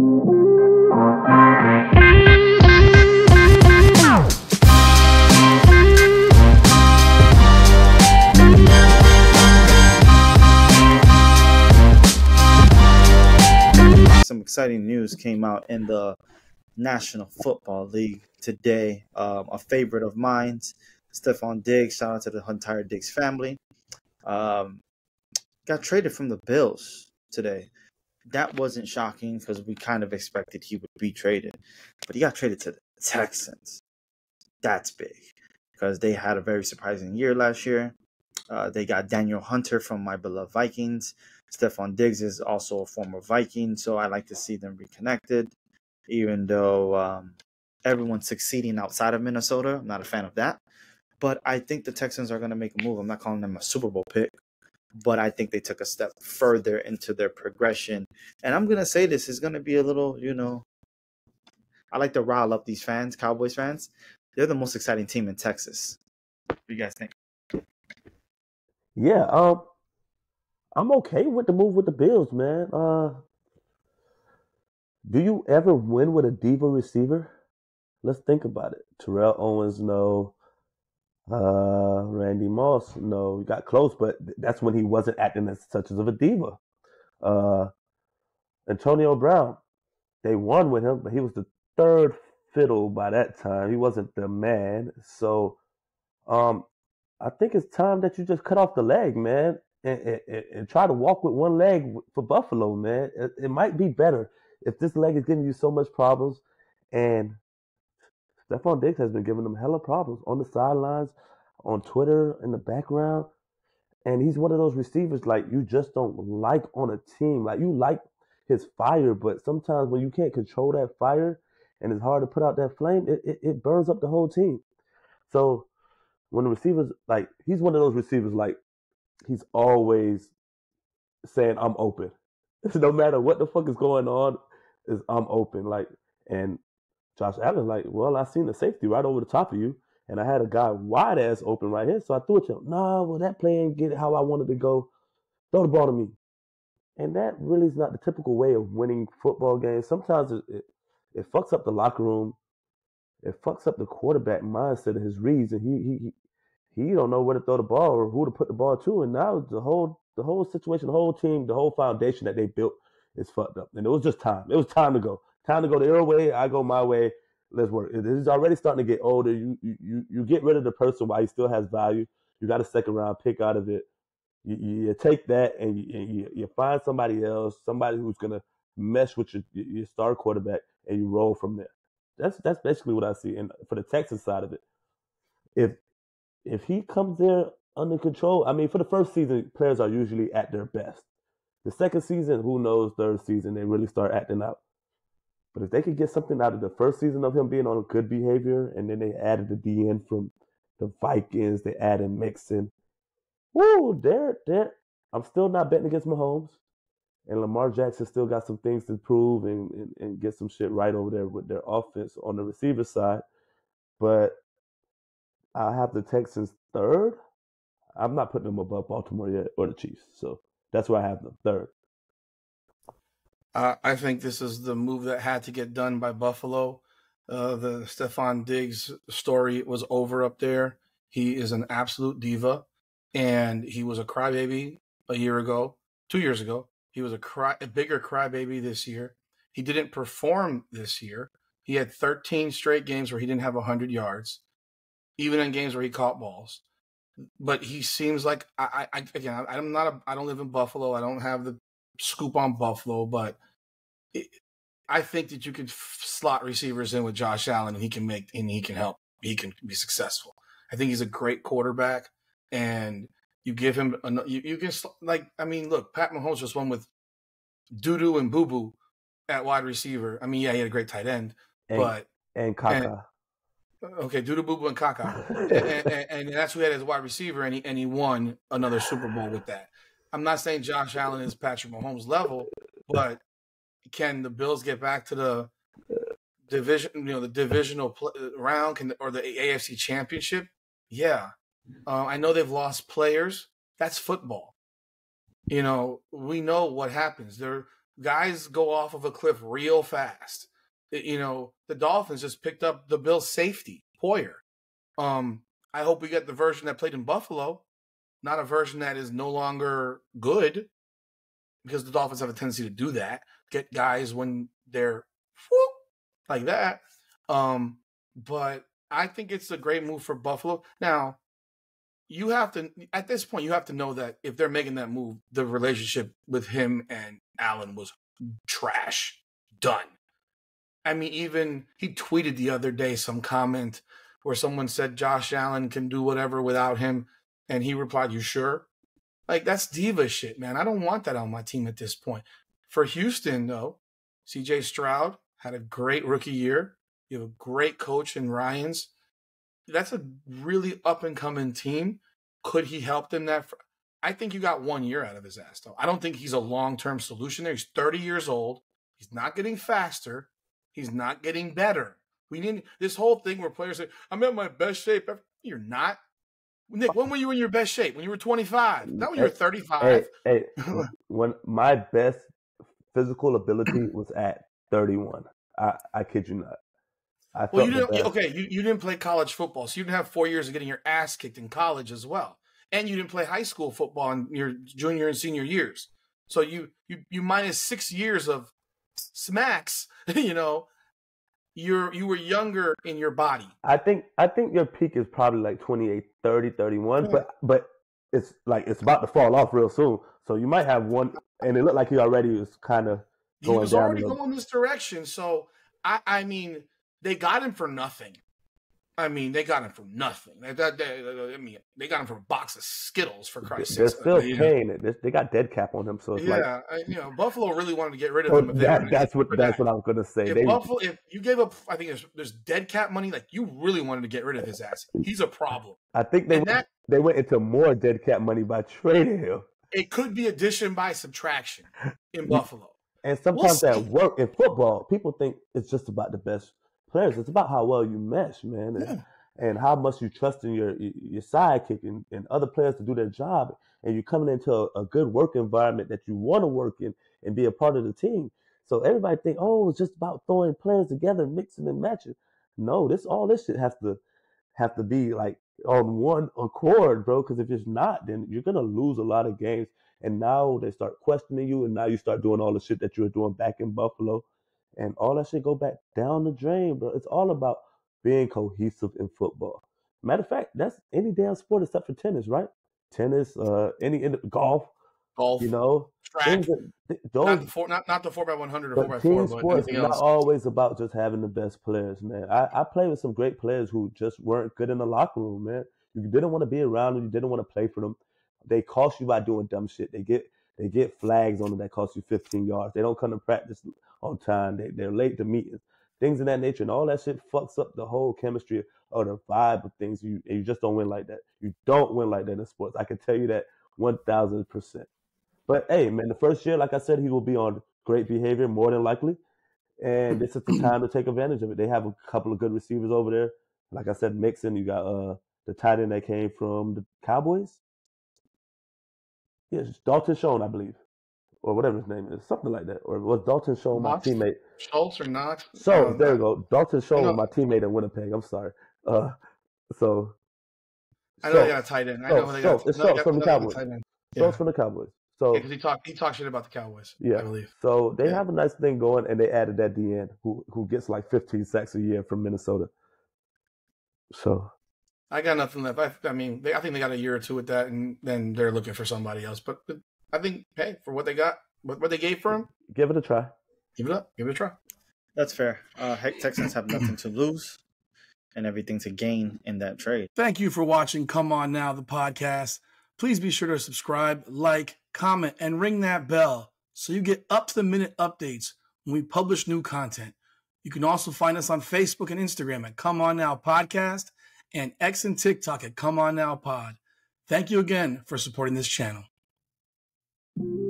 Some exciting news came out in the National Football League today. Um, a favorite of mine, Stefon Diggs. Shout out to the entire Diggs family. Um, got traded from the Bills today. That wasn't shocking because we kind of expected he would be traded, but he got traded to the Texans. That's big because they had a very surprising year last year. Uh, they got Danielle Hunter from my beloved Vikings. Stefon Diggs is also a former Viking, so I like to see them reconnected. Even though um, everyone's succeeding outside of Minnesota, I'm not a fan of that. But I think the Texans are going to make a move. I'm not calling them a Super Bowl pick, but I think they took a step further into their progression. And I'm going to say this is going to be a little, you know, I like to rile up these fans, Cowboys fans. They're the most exciting team in Texas. What do you guys think? Yeah, um, I'm okay with the move with the Bills, man. Uh, do you ever win with a diva receiver? Let's think about it. Terrell Owens, no. Uh, Randy Moss, no. He got close, but that's when he wasn't acting as such as of a diva. Uh, Antonio Brown, they won with him, but he was the third fiddle by that time. He wasn't the man. So, um, I think it's time that you just cut off the leg, man, and, and, and try to walk with one leg for Buffalo, man. It, it might be better if this leg is giving you so much problems. And Stefon Diggs has been giving them hella problems on the sidelines, on Twitter, in the background. And he's one of those receivers like you just don't like on a team. Like you like his fire, but sometimes when you can't control that fire and it's hard to put out that flame, it, it, it burns up the whole team. So when the receivers like he's one of those receivers like he's always saying I'm open. no matter what the fuck is going on, is I'm open. Like and Josh Allen, like, well, I seen the safety right over the top of you, and I had a guy wide ass open right here, so I threw it to him. No, well, that play ain't get how I wanted to go. Throw the ball to me. And that really is not the typical way of winning football games. Sometimes it, it, it fucks up the locker room. It fucks up the quarterback mindset of his reads, and he he he don't know where to throw the ball or who to put the ball to. And now the whole the whole situation, the whole team, the whole foundation that they built is fucked up. And it was just time. It was time to go. Time to go their way. I go my way. Let's work. He's already starting to get older. You you you get rid of the person while he still has value. You got a second round pick out of it. You, you take that and, you, you, you find somebody else, somebody who's gonna mesh with your your star quarterback, and you roll from there. That's that's basically what I see. And for the Texas side of it, if if he comes there under control, I mean, for the first season, players are usually at their best. The second season, who knows? Third season, they really start acting out. But if they could get something out of the first season of him being on good behavior, and then they added the DN from the Vikings, they added Mixon. Woo, there, there. I'm still not betting against Mahomes. And Lamar Jackson still got some things to prove and, and, and get some shit right over there with their offense on the receiver side. But I have the Texans third. I'm not putting them above Baltimore yet or the Chiefs. So that's where I have them third. Uh, I think this is the move that had to get done by Buffalo. Uh, the Stefon Diggs story was over up there. He is an absolute diva, and he was a crybaby a year ago, two years ago. He was a cry, a bigger crybaby this year. He didn't perform this year. He had 13 straight games where he didn't have 100 yards, even in games where he caught balls. But he seems like I, I again, I'm not a, I don't live in Buffalo. I don't have the scoop on Buffalo, but it, I think that you could slot receivers in with Josh Allen and he can make and he can help. He can be successful. I think he's a great quarterback, and you give him a, you, you can like I mean, look, Pat Mahomes just won with Doodoo and Boo Boo at wide receiver. I mean, yeah, he had a great tight end, and, but and Kaka. And, okay, Doodoo Boo Boo and Kaka, uh, and, and, and, that's who he had as wide receiver, and he and he won another Super Bowl with that. I'm not saying Josh Allen is Patrick Mahomes level, but can the Bills get back to the division, you know, the divisional round can, or the AFC championship? Yeah. Uh, I know they've lost players. That's football. You know, we know what happens. They're, guys go off of a cliff real fast. You know, the Dolphins just picked up the Bills' safety, Poyer. Um, I hope we get the version that played in Buffalo, not a version that is no longer good, because the Dolphins have a tendency to do that. Get guys when they're whoop, like that. Um, but I think it's a great move for Buffalo. Now, you have to at this point you have to know that if they're making that move, the relationship with him and Allen was trash. Done. I mean, even he tweeted the other day some comment where someone said Josh Allen can do whatever without him, and he replied, "You sure?" Like that's diva shit, man. I don't want that on my team at this point. For Houston, though, C.J. Stroud had a great rookie year. You have a great coach in Ryans. That's a really up and coming team. Could he help them that? I think you got one year out of his ass, though. I don't think he's a long term solution there. He's 30 years old. He's not getting faster. He's not getting better. We need this whole thing where players say, I'm in my best shape. You're not. Nick, when were you in your best shape? When you were 25? Not when you were 35. Hey, hey when my best physical ability was at 31. I, I kid you not. I well, you didn't. Okay, you, you didn't play college football, so you didn't have four years of getting your ass kicked in college as well, and you didn't play high school football in your junior and senior years. So you you you minus six years of smacks. You know, you're you were younger in your body. I think I think your peak is probably like 28, 30, 31, yeah. but but it's like it's about to fall off real soon. So you might have one, and it looked like he already was kind of going he was already going this direction. So I I mean they got him for nothing. I mean, they got him for nothing. They, they, they, I mean, they got him for a box of Skittles for Christ's sake. They're still paying it. They got dead cap on him, so yeah. Like, you know, Buffalo really wanted to get rid of oh, him. That, that's what that's that. what I was going to say. If they, Buffalo, if you gave up, I think there's, there's dead cap money. Like you really wanted to get rid of his ass. He's a problem. I think they went, that, they went into more dead cap money by trading him. It could be addition by subtraction in Buffalo. And sometimes we'll at work in football, people think it's just about the best players. It's about how well you mesh, man, and, yeah. and how much you trust in your your sidekick and, and other players to do their job. And you're coming into a, a good work environment that you want to work in and be a part of the team. So everybody think, oh, it's just about throwing players together, mixing and matching. No, this all this shit has to have to be like on one accord, bro. Because if it's not, then you're gonna lose a lot of games. And now they start questioning you, and now you start doing all the shit that you were doing back in Buffalo and all that shit go back down the drain, bro. It's all about being cohesive in football. Matter of fact, that's any damn sport except for tennis, right? Tennis, uh, any in golf, golf, you know, track. That, those, not the four, not, not the four by one hundred or four by four. Sports is not always about just having the best players, man. I, I played with some great players who just weren't good in the locker room, man. You didn't want to be around them. You didn't want to play for them. They cost you by doing dumb shit. They get they get flags on them that cost you 15 yards. They don't come to practice on time. They, they're late to meetings, things of that nature. And all that shit fucks up the whole chemistry or the vibe of things. You, you just don't win like that. You don't win like that in sports. I can tell you that 1000%. But hey, man, the first year, like I said, he will be on great behavior more than likely. And this is the time to take advantage of it. They have a couple of good receivers over there. Like I said, Mixon, you got uh the tight end that came from the Cowboys. Yes, Dalton Schoen, I believe or whatever his name is, something like that. Or was Dalton Schoen my teammate? Schultz or not? So there you go. Dalton Schoen was my teammate in Winnipeg. I'm sorry. Uh, so I know so, they got a tight end. I know so, they got. It's Schultz from the Cowboys. Schultz from the Cowboys. So because yeah, he talked he talked shit about the Cowboys. Yeah, I believe. So they yeah. have a nice thing going, and they added that DN who who gets like 15 sacks a year from Minnesota. So I got nothing left. I, I mean, they, I think they got a year or two with that, and then they're looking for somebody else. But, but I think, hey, for what they got, what, what they gave for him, give it a try. Give it up. Give it a try. That's fair. Uh, heck, Texans have nothing to lose and everything to gain in that trade. Thank you for watching Come On Now, the podcast. Please be sure to subscribe, like, comment, and ring that bell so you get up to the minute updates when we publish new content. You can also find us on Facebook and Instagram at Come On Now Podcast and X and TikTok at Come On Now Pod. Thank you again for supporting this channel thank you